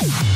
Bye.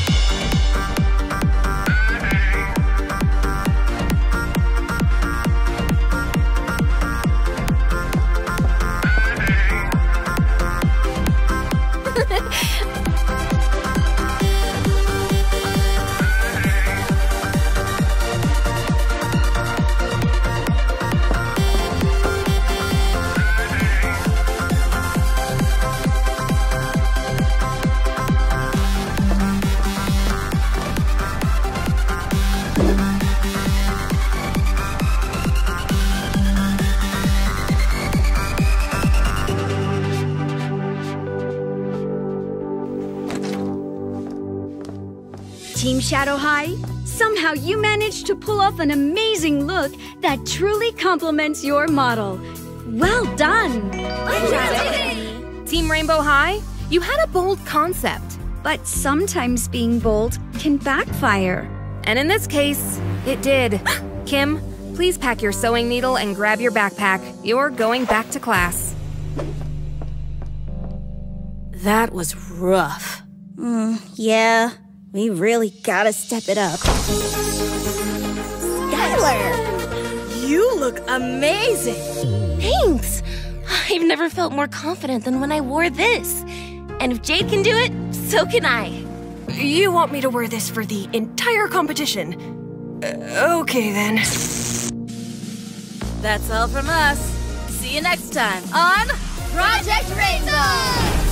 Team Shadow High, somehow you managed to pull off an amazing look that truly complements your model. Well done! Team Rainbow High, you had a bold concept. But sometimes being bold can backfire. And in this case, it did. Kim, please pack your sewing needle and grab your backpack. You're going back to class. That was rough. Mm, yeah, we really gotta step it up. Skylar! You look amazing! Thanks! I've never felt more confident than when I wore this. And if Jade can do it, so can I. You want me to wear this for the entire competition? Uh, okay then. That's all from us. See you next time on Project Rainbow!